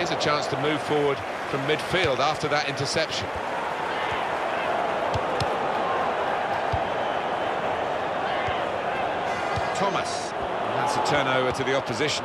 Here's a chance to move forward from midfield after that interception. Thomas. And that's a turnover to the opposition.